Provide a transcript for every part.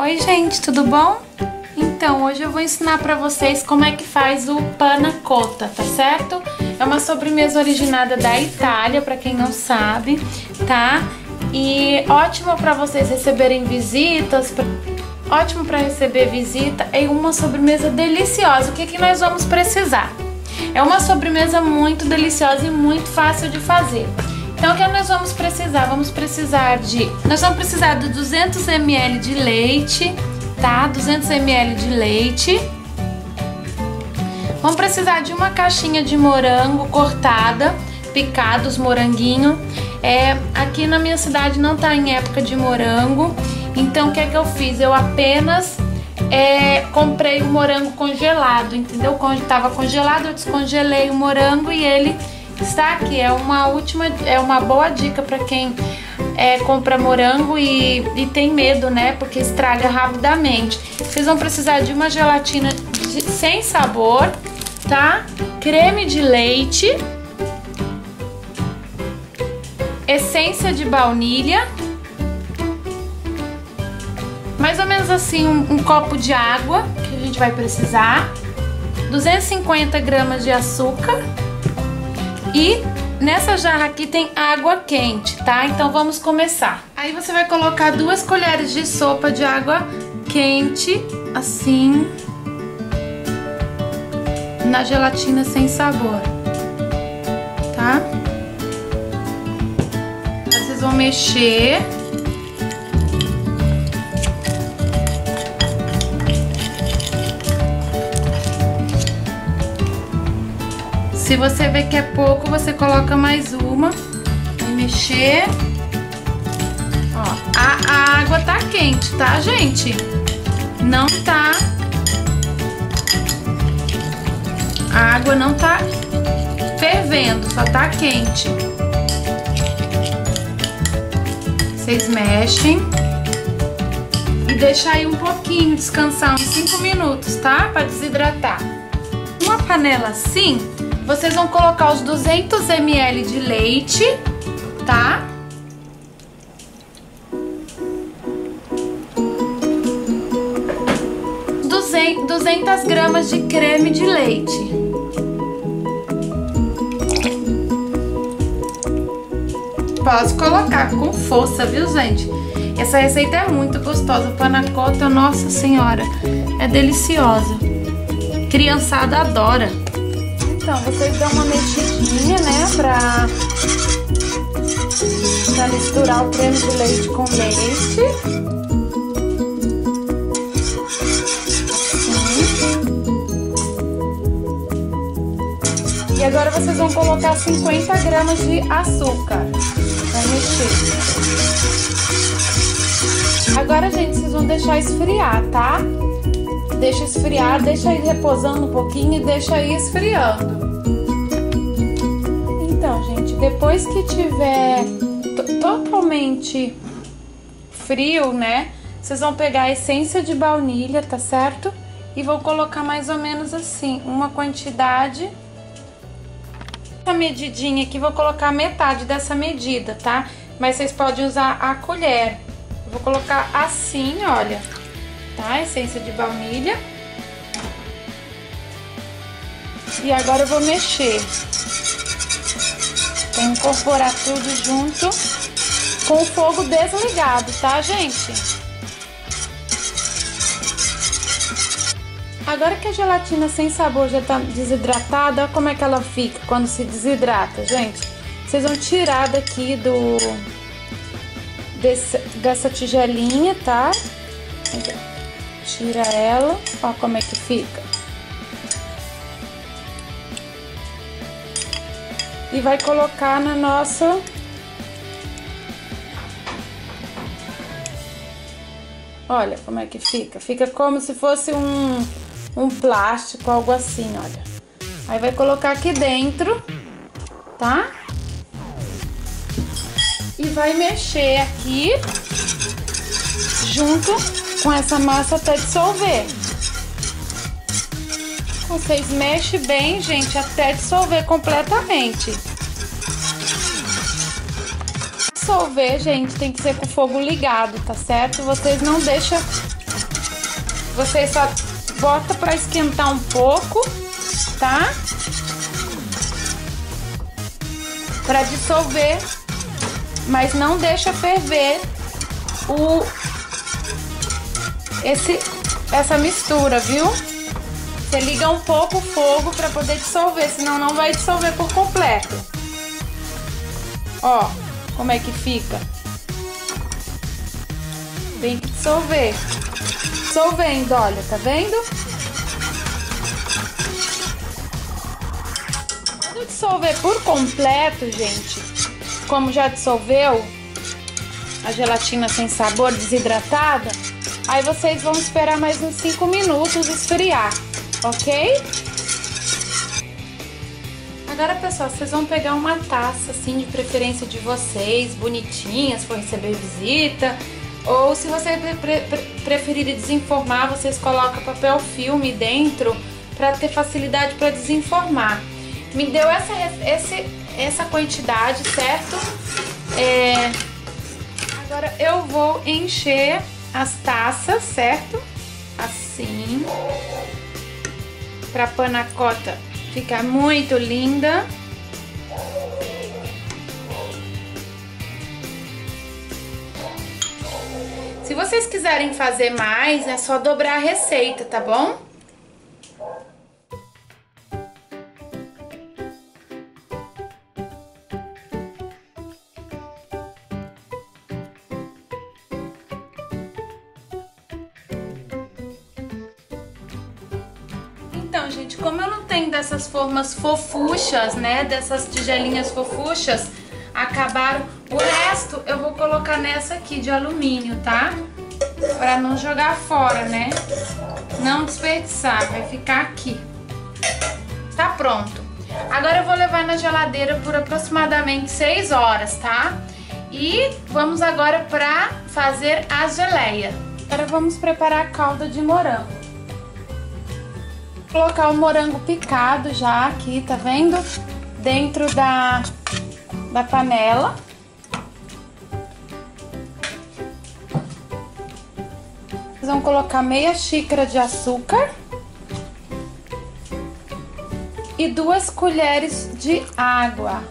Oi gente, tudo bom? Então, hoje eu vou ensinar pra vocês como é que faz o panna cotta, tá certo? É uma sobremesa originada da Itália, pra quem não sabe, tá? E ótimo pra vocês receberem visitas, pra... ótimo pra receber visita, é uma sobremesa deliciosa. O que, que nós vamos precisar? É uma sobremesa muito deliciosa e muito fácil de fazer. Então, o que nós vamos precisar? Vamos precisar de... Nós vamos precisar de 200 ml de leite, tá? 200 ml de leite. Vamos precisar de uma caixinha de morango cortada, picados, moranguinho. É, aqui na minha cidade não tá em época de morango, então o que é que eu fiz? Eu apenas é, comprei o morango congelado, entendeu? Quando estava congelado, eu descongelei o morango e ele está aqui. É uma última, é uma boa dica para quem é, compra morango e, e, tem medo, né? Porque estraga rapidamente. Vocês vão precisar de uma gelatina de, sem sabor, tá? Creme de leite, essência de baunilha, mais ou menos assim um, um copo de água que a gente vai precisar, 250 gramas de açúcar e nessa jarra aqui tem água quente, tá? Então vamos começar. Aí você vai colocar duas colheres de sopa de água quente, assim, na gelatina sem sabor, tá? Vocês vão mexer. Se você vê que é pouco, você coloca mais uma. Vai mexer. Ó, a, a água tá quente, tá, gente? Não tá... A água não tá fervendo, só tá quente. Vocês mexem. E deixa aí um pouquinho descansar, uns 5 minutos, tá? Pra desidratar. Uma panela assim, vocês vão colocar os 200 ml de leite, tá? Duzentas gramas de creme de leite. Posso colocar com força, viu, gente? Essa receita é muito gostosa. Panacota, nossa senhora, é deliciosa. Criançada adora. Então, vocês dão uma mexidinha, né, pra, pra misturar o creme de leite com leite. E agora vocês vão colocar 50 gramas de açúcar. Vai mexer. Agora, gente, vocês vão deixar esfriar, tá? Deixa esfriar, deixa aí reposando um pouquinho e deixa aí esfriando. Então, gente, depois que tiver totalmente frio, né? Vocês vão pegar a essência de baunilha, tá certo? E vão colocar mais ou menos assim, uma quantidade. Essa medidinha aqui, vou colocar metade dessa medida, tá? Mas vocês podem usar a colher. Vou colocar assim, olha tá? Essência de baunilha. E agora eu vou mexer. Vou incorporar tudo junto com o fogo desligado, tá, gente? Agora que a gelatina sem sabor já tá desidratada, olha como é que ela fica quando se desidrata, gente. Vocês vão tirar daqui do... Desse, dessa tigelinha, tá? Tira ela, ó como é que fica. E vai colocar na nossa... Olha como é que fica. Fica como se fosse um, um plástico, algo assim, olha. Aí vai colocar aqui dentro, tá? E vai mexer aqui junto com essa massa até dissolver. Vocês mexem bem, gente, até dissolver completamente. Dissolver, gente, tem que ser com o fogo ligado, tá certo? Vocês não deixam Você só bota para esquentar um pouco, tá? Para dissolver, mas não deixa ferver o esse essa mistura, viu? Você liga um pouco o fogo para poder dissolver, senão não vai dissolver por completo. Ó, como é que fica? Tem que dissolver. Dissolvendo, olha, tá vendo? Quando dissolver por completo, gente, como já dissolveu a gelatina sem sabor, desidratada, aí vocês vão esperar mais uns 5 minutos esfriar, ok? Agora, pessoal, vocês vão pegar uma taça, assim, de preferência de vocês, bonitinha, se for receber visita, ou se você pre pre preferir desinformar, vocês colocam papel filme dentro para ter facilidade para desinformar. Me deu essa, esse, essa quantidade, certo? É... Agora eu vou encher as taças, certo? Assim. Pra panacota ficar muito linda. Se vocês quiserem fazer mais, é só dobrar a receita, tá bom? Gente, como eu não tenho dessas formas fofuchas, né, dessas tigelinhas fofuchas, acabaram. O resto eu vou colocar nessa aqui de alumínio, tá? Pra não jogar fora, né? Não desperdiçar, vai ficar aqui. Tá pronto. Agora eu vou levar na geladeira por aproximadamente 6 horas, tá? E vamos agora pra fazer a geleia. Agora vamos preparar a calda de morango. Colocar o morango picado já aqui, tá vendo? Dentro da da panela. Vocês vão colocar meia xícara de açúcar e duas colheres de água.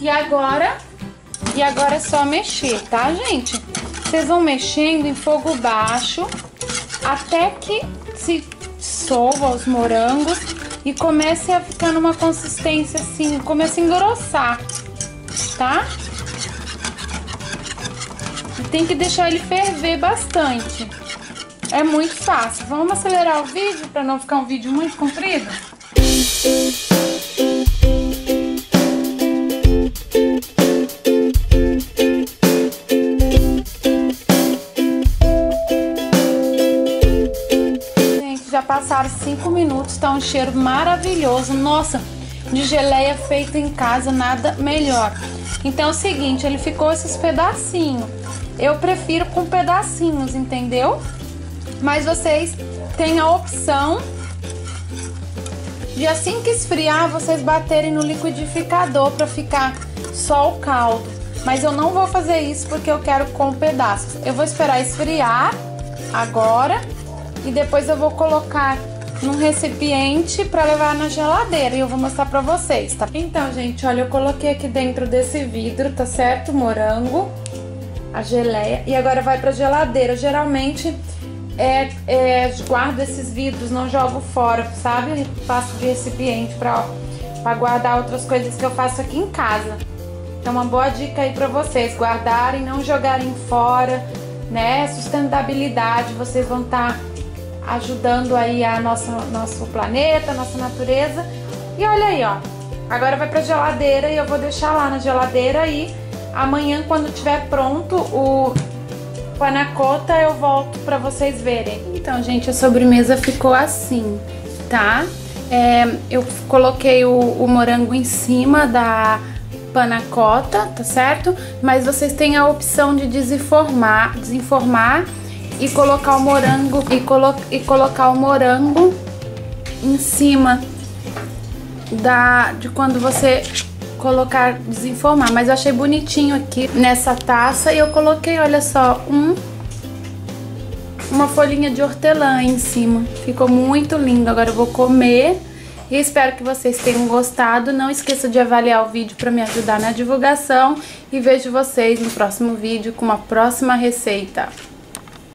E agora, e agora é só mexer, tá, gente? Vocês vão mexendo em fogo baixo até que se solva os morangos e comece a ficar numa consistência assim, comece a engrossar, tá? E tem que deixar ele ferver bastante. É muito fácil. Vamos acelerar o vídeo para não ficar um vídeo muito comprido? Passaram 5 minutos, tá um cheiro maravilhoso. Nossa, de geleia feita em casa, nada melhor. Então é o seguinte, ele ficou esses pedacinhos. Eu prefiro com pedacinhos, entendeu? Mas vocês têm a opção de assim que esfriar, vocês baterem no liquidificador para ficar só o caldo. Mas eu não vou fazer isso porque eu quero com pedaços. Eu vou esperar esfriar agora e depois eu vou colocar num recipiente para levar na geladeira e eu vou mostrar para vocês, tá? Então, gente, olha, eu coloquei aqui dentro desse vidro, tá certo? Morango, a geleia e agora vai pra geladeira. Geralmente é, é, guardo esses vidros, não jogo fora, sabe? Faço de recipiente pra guardar outras coisas que eu faço aqui em casa. Então, uma boa dica aí pra vocês, guardarem, não jogarem fora, né? Sustentabilidade, vocês vão estar... Tá ajudando aí a nossa, nosso planeta, nossa natureza. E olha aí, ó. Agora vai pra geladeira e eu vou deixar lá na geladeira e amanhã quando tiver pronto o panacota eu volto pra vocês verem. Então, gente, a sobremesa ficou assim, tá? É, eu coloquei o, o morango em cima da panacota, tá certo? Mas vocês têm a opção de desinformar, desinformar e colocar o morango e, colo e colocar o morango em cima da de quando você colocar desenformar, mas eu achei bonitinho aqui nessa taça e eu coloquei, olha só, um uma folhinha de hortelã em cima. Ficou muito lindo. Agora eu vou comer e espero que vocês tenham gostado. Não esqueça de avaliar o vídeo para me ajudar na divulgação e vejo vocês no próximo vídeo com uma próxima receita.